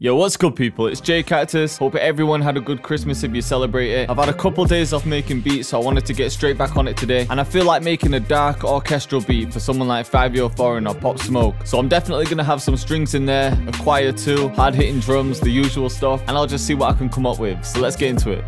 Yo, what's good people? It's Jay Cactus. Hope everyone had a good Christmas if you celebrate it. I've had a couple days off making beats, so I wanted to get straight back on it today. And I feel like making a dark orchestral beat for someone like Fivio Foreign or Pop Smoke. So I'm definitely going to have some strings in there, a choir too, hard-hitting drums, the usual stuff. And I'll just see what I can come up with. So let's get into it.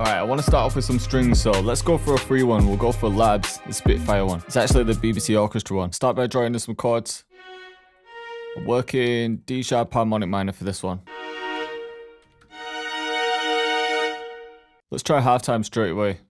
Alright, I want to start off with some strings, so let's go for a free one. We'll go for Labs, the Spitfire one. It's actually the BBC Orchestra one. Start by drawing in some chords. Working D sharp harmonic minor for this one. Let's try halftime straight away.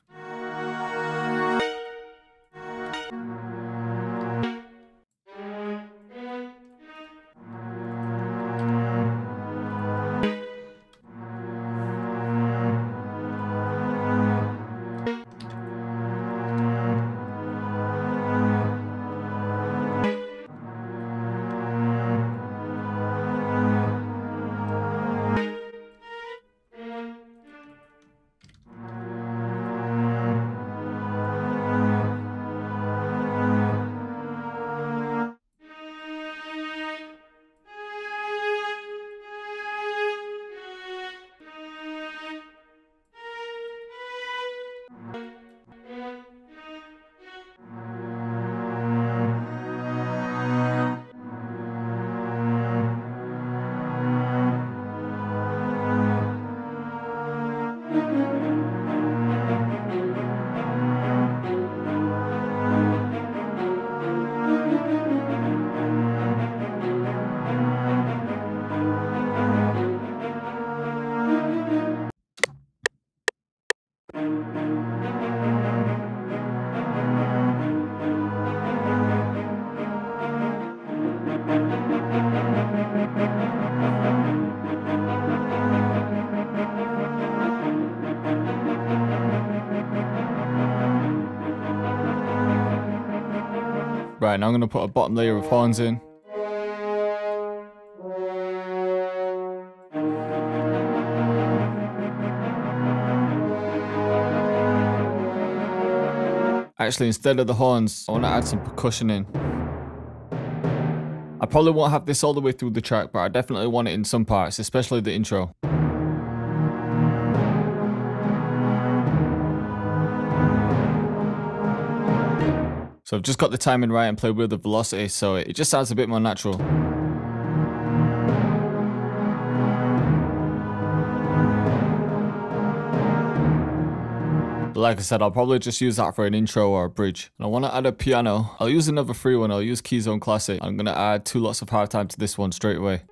Right, now I'm going to put a bottom layer of horns in. Actually, instead of the horns, I want to add some percussion in. I probably won't have this all the way through the track, but I definitely want it in some parts, especially the intro. So I've just got the timing right and played with the velocity, so it just sounds a bit more natural. But like I said, I'll probably just use that for an intro or a bridge. And I want to add a piano. I'll use another free one. I'll use Keyzone Classic. I'm going to add two lots of halftime to this one straight away.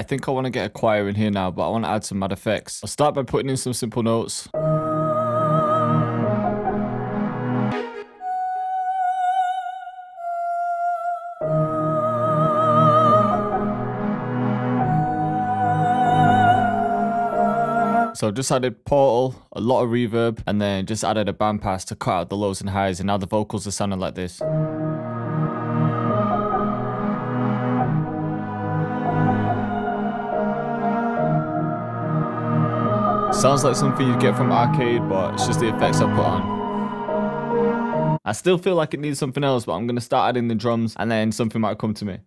I think I want to get a choir in here now, but I want to add some mad effects. I'll start by putting in some simple notes. So I've just added Portal, a lot of reverb, and then just added a bandpass to cut out the lows and highs, and now the vocals are sounding like this. Sounds like something you'd get from Arcade, but it's just the effects I put on. I still feel like it needs something else, but I'm going to start adding the drums and then something might come to me.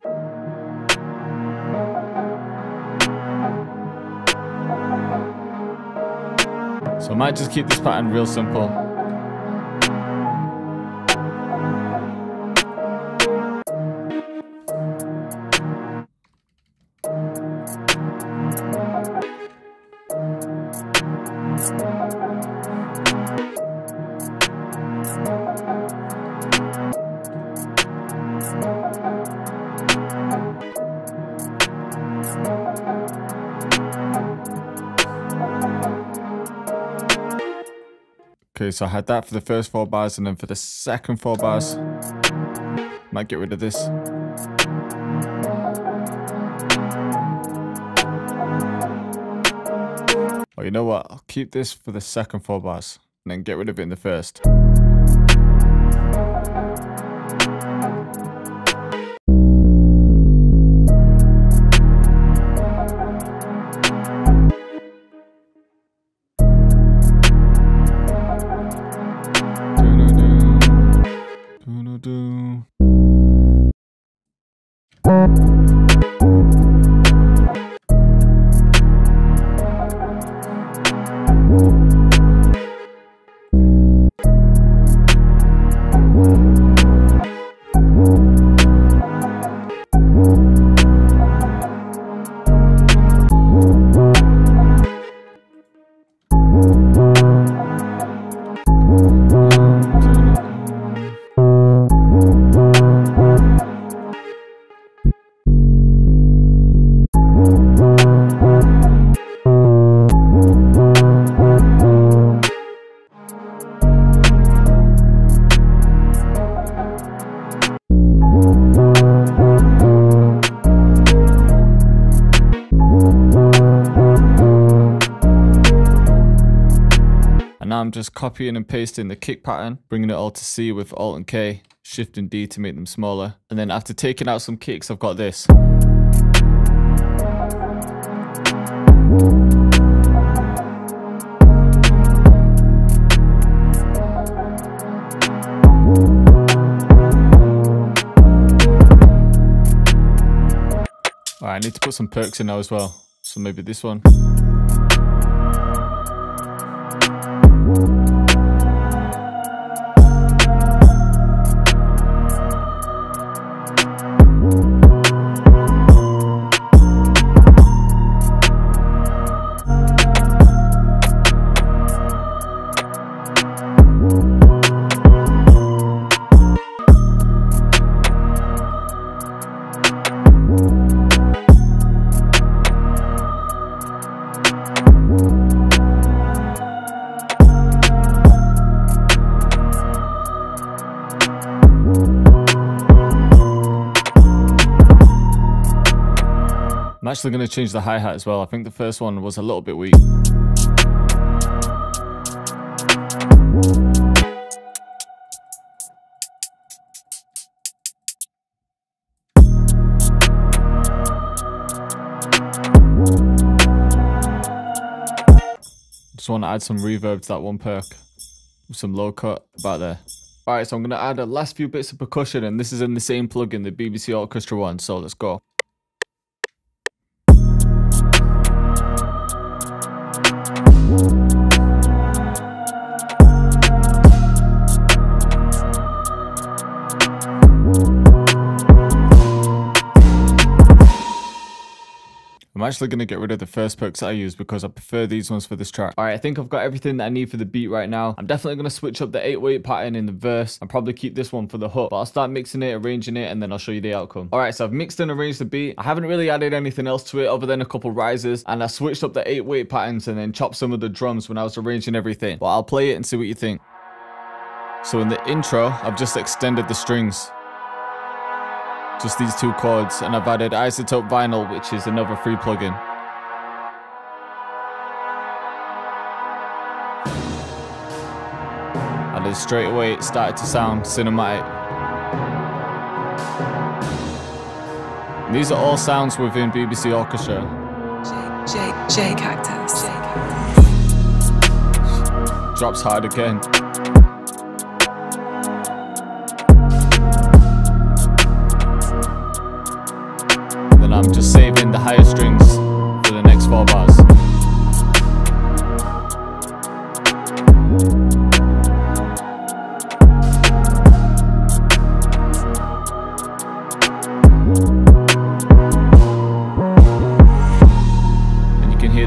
So I might just keep this pattern real simple. So I had that for the first four bars, and then for the second four bars, might get rid of this. Oh, you know what? I'll keep this for the second four bars, and then get rid of it in the first. Just copying and pasting the kick pattern, bringing it all to C with Alt and K, Shift and D to make them smaller. And then after taking out some kicks, I've got this. I need to put some perks in now as well. So maybe this one. I'm actually going to change the hi-hat as well. I think the first one was a little bit weak. Just want to add some reverb to that one perk with some low cut about there. Alright, so I'm going to add a last few bits of percussion and this is in the same plugin, the BBC Orchestra one, so let's go. I'm actually going to get rid of the first perks I use because I prefer these ones for this track. Alright, I think I've got everything that I need for the beat right now. I'm definitely going to switch up the 808 pattern in the verse and probably keep this one for the hook. But I'll start mixing it, arranging it, and then I'll show you the outcome. Alright, so I've mixed and arranged the beat. I haven't really added anything else to it other than a couple rises. And I switched up the 808 patterns and then chopped some of the drums when I was arranging everything. But I'll play it and see what you think. So in the intro, I've just extended the strings just these two chords and I've added iZotope Vinyl which is another free plugin. And then straight away it started to sound cinematic. And these are all sounds within BBC Orchestra. J, J, Jay Cactus. Drops hard again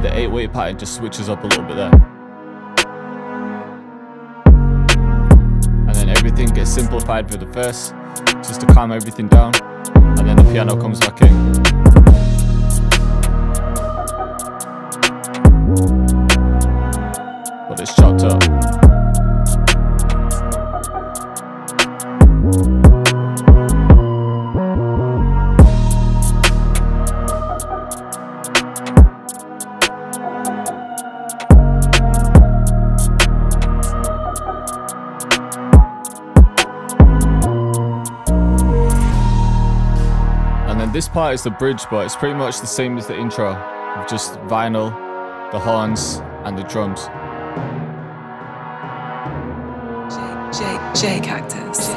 The 8-8 pattern just switches up a little bit there. And then everything gets simplified for the verse, just to calm everything down and then the piano comes back in. Part is the bridge, but it's pretty much the same as the intro. With just vinyl, the horns, and the drums. J, Jay Cactus.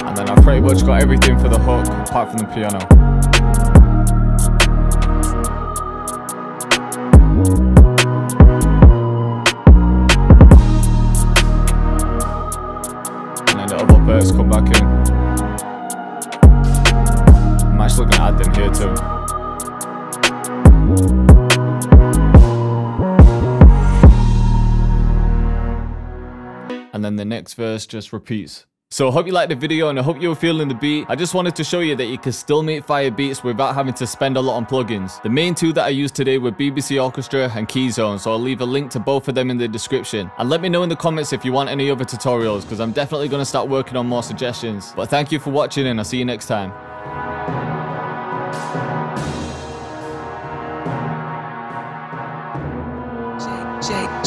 And then I've pretty much got everything for the hook, apart from the piano. And then the other parts come back in. Actually gonna add them here too. And then the next verse just repeats. So I hope you liked the video and I hope you were feeling the beat. I just wanted to show you that you can still make fire beats without having to spend a lot on plugins. The main two that I used today were BBC Orchestra and Keyzone, so I'll leave a link to both of them in the description. And let me know in the comments if you want any other tutorials, because I'm definitely going to start working on more suggestions. But thank you for watching and I'll see you next time.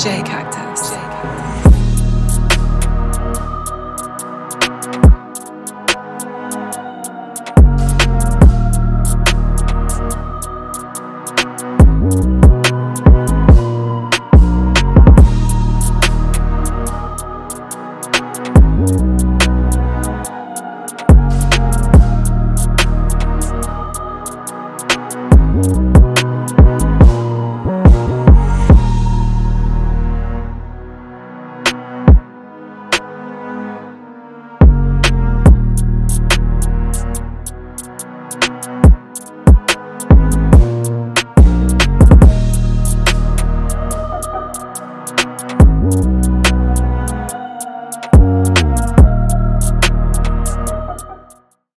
Jay Cactus.